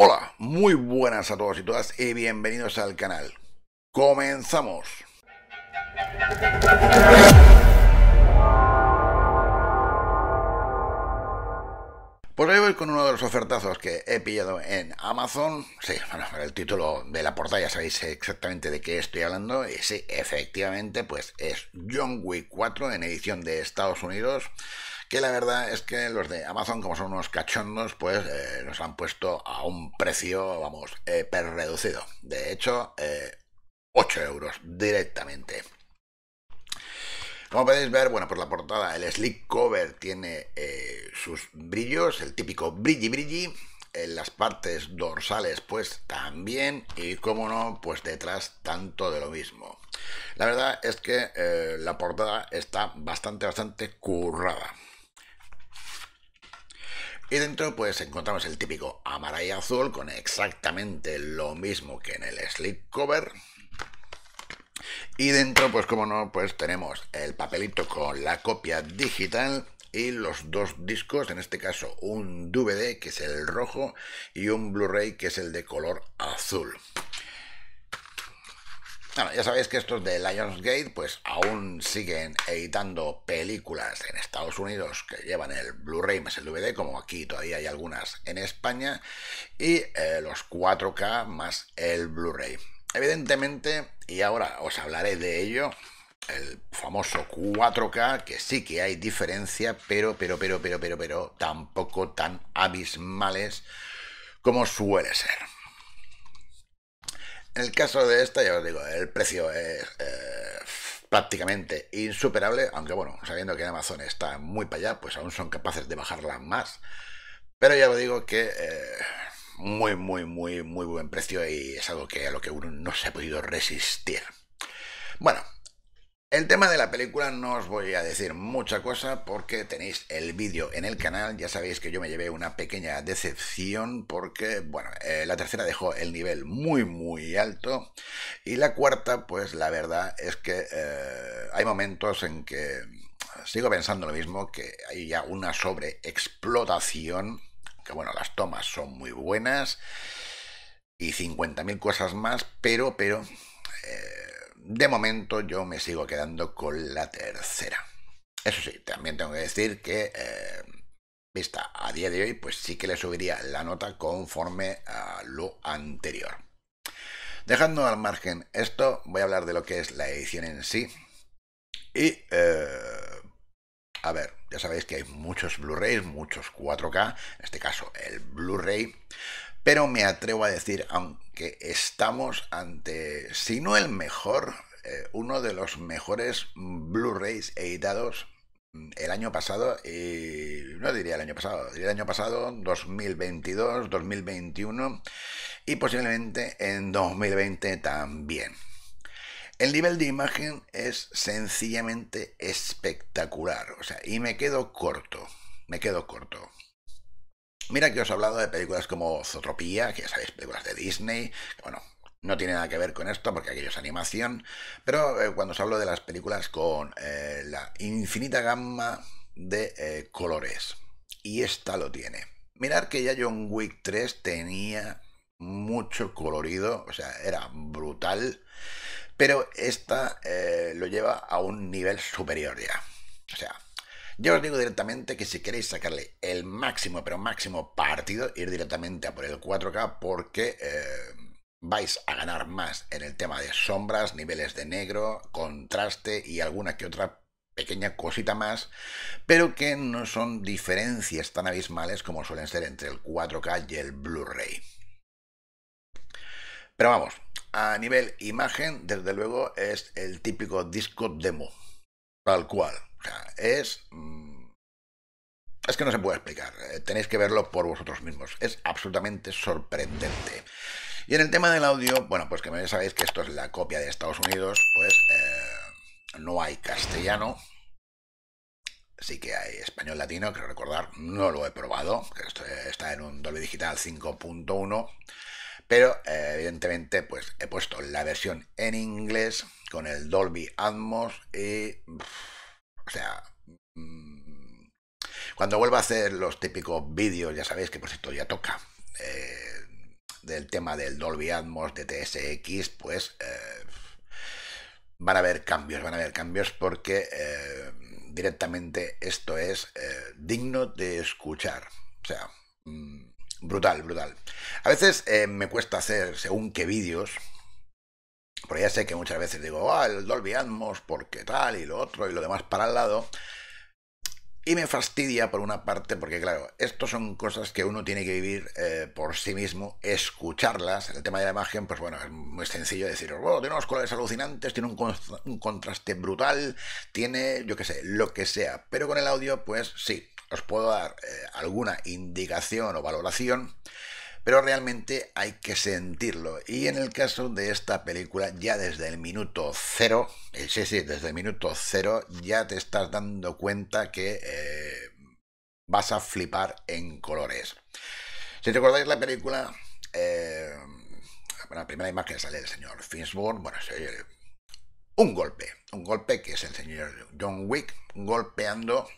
Hola, muy buenas a todos y todas y bienvenidos al canal. ¡Comenzamos! Pues hoy voy con uno de los ofertazos que he pillado en Amazon. Sí, bueno, el título de la portada ya sabéis exactamente de qué estoy hablando. Y sí, efectivamente, pues es John Wick 4 en edición de Estados Unidos que la verdad es que los de Amazon, como son unos cachondos, pues eh, nos han puesto a un precio, vamos, eh, reducido. De hecho, 8 eh, euros directamente. Como podéis ver, bueno, por la portada, el slick cover tiene eh, sus brillos, el típico brilli brilli. En las partes dorsales, pues también. Y como no, pues detrás tanto de lo mismo. La verdad es que la portada está bastante, bastante currada. Y dentro pues encontramos el típico amarillo azul con exactamente lo mismo que en el slip cover. Y dentro pues como no pues tenemos el papelito con la copia digital y los dos discos, en este caso un DVD que es el rojo y un Blu-ray que es el de color azul. Bueno, ya sabéis que estos de Lionsgate pues aún siguen editando películas en Estados Unidos que llevan el Blu-ray más el DVD, como aquí todavía hay algunas en España, y eh, los 4K más el Blu-ray. Evidentemente, y ahora os hablaré de ello, el famoso 4K, que sí que hay diferencia, pero, pero, pero, pero, pero, pero, tampoco tan abismales como suele ser. En el caso de esta, ya os digo, el precio es eh, prácticamente insuperable, aunque bueno, sabiendo que Amazon está muy para allá, pues aún son capaces de bajarla más. Pero ya os digo que eh, muy, muy, muy, muy buen precio y es algo que a lo que uno no se ha podido resistir. Bueno, el tema de la película no os voy a decir mucha cosa porque tenéis el vídeo en el canal. Ya sabéis que yo me llevé una pequeña decepción porque, bueno, eh, la tercera dejó el nivel muy, muy alto. Y la cuarta, pues la verdad es que eh, hay momentos en que sigo pensando lo mismo, que hay ya una sobreexplotación. Que bueno, las tomas son muy buenas y 50.000 cosas más, pero, pero... Eh, de momento yo me sigo quedando con la tercera. Eso sí, también tengo que decir que, eh, vista a día de hoy, pues sí que le subiría la nota conforme a lo anterior. Dejando al margen esto, voy a hablar de lo que es la edición en sí. Y, eh, a ver, ya sabéis que hay muchos Blu-rays, muchos 4K, en este caso el Blu-ray, pero me atrevo a decir, aunque estamos ante, si no el mejor, eh, uno de los mejores Blu-rays editados mm, el año pasado, y no diría el año pasado, diría el año pasado, 2022, 2021 y posiblemente en 2020 también. El nivel de imagen es sencillamente espectacular, o sea, y me quedo corto, me quedo corto. Mira que os he hablado de películas como Zootropía, que ya sabéis, películas de Disney, bueno, no tiene nada que ver con esto porque aquello es animación, pero eh, cuando os hablo de las películas con eh, la infinita gama de eh, colores, y esta lo tiene. Mirar que ya John Wick 3 tenía mucho colorido, o sea, era brutal, pero esta lo lleva a un nivel superior ya. O sea, yo os digo directamente que si queréis sacarle el máximo, pero máximo partido, ir directamente a por el 4K porque eh, vais a ganar más en el tema de sombras, niveles de negro, contraste y alguna que otra pequeña cosita más, pero que no son diferencias tan abismales como suelen ser entre el 4K y el Blu-ray. Pero vamos, a nivel imagen, desde luego es el típico disco demo, tal cual. Es... Mm, es que no se puede explicar. Eh, tenéis que verlo por vosotros mismos. Es absolutamente sorprendente. Y en el tema del audio, bueno, pues que ya sabéis que esto es la copia de Estados Unidos, pues eh, no hay castellano. Sí que hay español latino, quiero recordar, no lo he probado, que esto está en un Dolby Digital 5.1, pero eh, evidentemente pues he puesto la versión en inglés con el Dolby Atmos y o sea, mm, cuando vuelva a hacer los típicos vídeos, ya sabéis que por cierto ya toca, eh, del tema del Dolby Atmos, de TSX, pues eh, van a haber cambios, van a haber cambios porque eh, directamente esto es digno de escuchar. O sea, mm, brutal, brutal. A veces me cuesta hacer según qué vídeos, porque ya sé que muchas veces digo, ah, el Dolby Atmos, porque tal y lo otro y lo demás para el lado. Y me fastidia por una parte, porque claro, estos son cosas que uno tiene que vivir eh, por sí mismo, escucharlas. El tema de la imagen, pues bueno, es muy sencillo decir, bueno, tiene unos colores alucinantes, tiene un, contraste brutal, tiene, yo qué sé, lo que sea. Pero con el audio, pues sí, os puedo dar eh, alguna indicación o valoración pero realmente hay que sentirlo. Y en el caso de esta película, ya desde el minuto cero, eh, sí, sí, desde el minuto cero, ya te estás dando cuenta que eh, vas a flipar en colores. Si recordáis la película, eh, bueno, la primera imagen sale del señor Finsburne, bueno, un golpe, un golpe que es el señor John Wick golpeando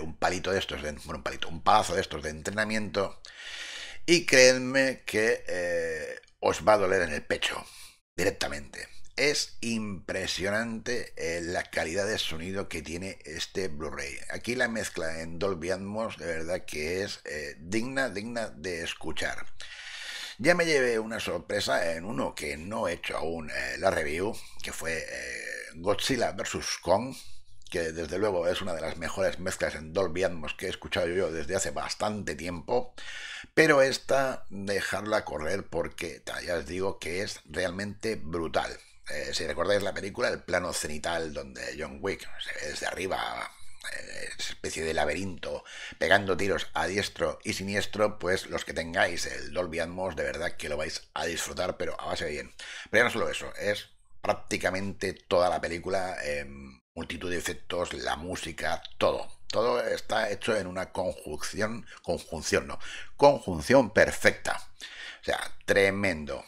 un palito de estos, de, bueno, un palito, un palazo de estos de entrenamiento y créanme que eh, os va a doler en el pecho directamente. Es impresionante eh, la calidad de sonido que tiene este Blu-ray. Aquí la mezcla en Dolby Atmos de verdad que es eh, digna, digna de escuchar. Ya me llevé una sorpresa en uno que no he hecho aún la review, que fue Godzilla vs. Kong, que desde luego es una de las mejores mezclas en Dolby Atmos que he escuchado yo desde hace bastante tiempo, pero esta dejarla correr porque ya os digo que es realmente brutal. Eh, si recordáis la película, el plano cenital donde John Wick desde arriba eh, especie de laberinto, pegando tiros a diestro y siniestro, pues los que tengáis el Dolby Atmos, de verdad que lo vais a disfrutar, pero a base bien. Pero ya no solo eso, es prácticamente toda la película multitud de efectos, la música, todo. Todo está hecho en una conjunción, conjunción, no, conjunción perfecta. O sea, tremendo.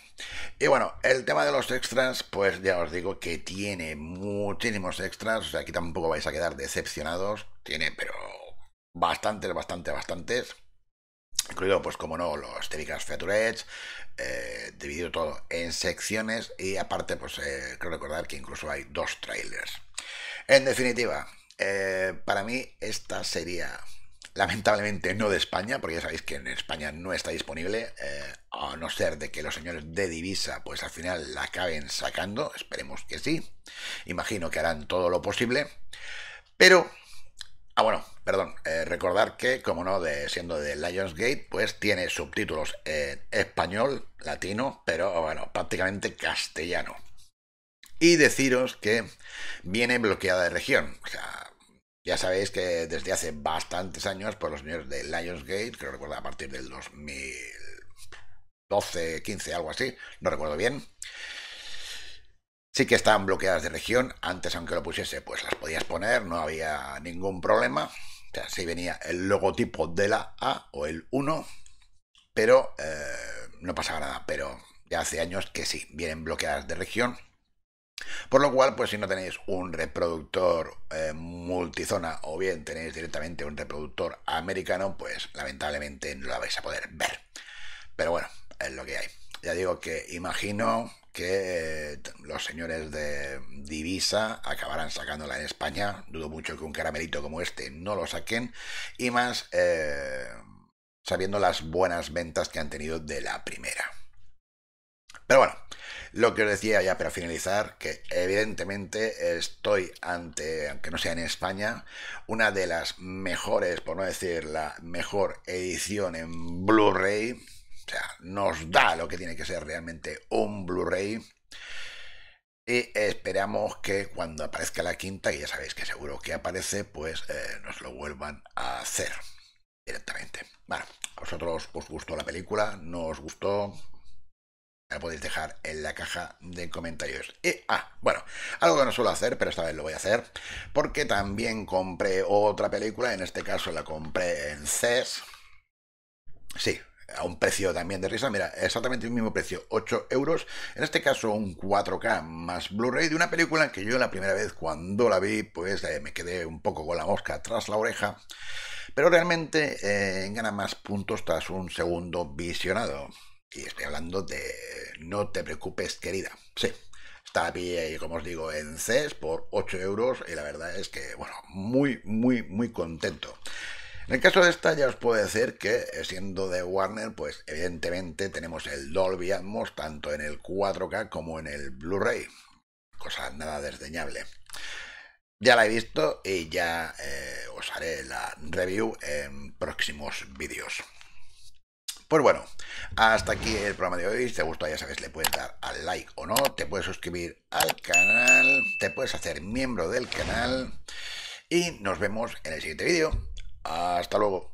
Y bueno, el tema de los extras, pues ya os digo que tiene muchísimos extras. O sea, aquí tampoco vais a quedar decepcionados. Tiene, pero bastantes, bastantes, bastantes. Incluido, pues como no, los típicas featurettes, eh, dividido todo en secciones y aparte, pues eh, creo recordar que incluso hay dos trailers. En definitiva, eh, para mí esta sería lamentablemente no de España, porque ya sabéis que en España no está disponible, eh, a no ser de que los señores de Divisa pues al final la acaben sacando, esperemos que sí, imagino que harán todo lo posible, pero, ah bueno, perdón, eh, recordar que como no, siendo de Lionsgate, pues tiene subtítulos en español, latino, pero bueno, prácticamente castellano y deciros que viene bloqueada de región. O sea, ya sabéis que desde hace bastantes años, por los señores de Lionsgate, creo recuerdo a partir del 2012, 15, algo así, no recuerdo bien, sí que estaban bloqueadas de región. Antes, aunque lo pusiese, pues las podías poner, no había ningún problema. O sea, sí venía el logotipo de la A o el 1, pero eh, no pasaba nada. Pero ya hace años que sí, vienen bloqueadas de región por lo cual, pues si no tenéis un reproductor eh, multizona o bien tenéis directamente un reproductor americano, pues lamentablemente no la vais a poder ver. Pero bueno, es lo que hay. Ya digo que imagino que eh, los señores de Divisa acabarán sacándola en España. Dudo mucho que un caramelito como este no lo saquen. Y más eh, sabiendo las buenas ventas que han tenido de la primera. Pero bueno, lo que os decía ya para finalizar, que evidentemente estoy ante, aunque no sea en España, una de las mejores, por no decir la mejor edición en Blu-ray. O sea, nos da lo que tiene que ser realmente un Blu-ray. Y esperamos que cuando aparezca la quinta, y ya sabéis que seguro que aparece, pues eh, nos lo vuelvan a hacer directamente. Bueno, a vosotros os gustó la película, no os gustó, la podéis dejar en la caja de comentarios. Y, ah, bueno, algo que no suelo hacer, pero esta vez lo voy a hacer, porque también compré otra película, en este caso la compré en CES. Sí, a un precio también de risa, mira, exactamente el mismo precio, 8 euros, en este caso un 4K más Blu-ray de una película que yo la primera vez cuando la vi, pues eh, me quedé un poco con la mosca tras la oreja, pero realmente eh, gana más puntos tras un segundo visionado. Y estoy hablando de No te preocupes, querida. Sí, está a como os digo, en CES por 8 euros y la verdad es que, bueno, muy, muy, muy contento. En el caso de esta ya os puedo decir que siendo de Warner, pues evidentemente tenemos el Dolby Atmos tanto en el 4K como en el Blu-ray. Cosa nada desdeñable. Ya la he visto y ya eh, os haré la review en próximos vídeos. Pues bueno, hasta aquí el programa de hoy. Si te gustó, ya sabes, le puedes dar al like o no. Te puedes suscribir al canal. Te puedes hacer miembro del canal. Y nos vemos en el siguiente vídeo. Hasta luego.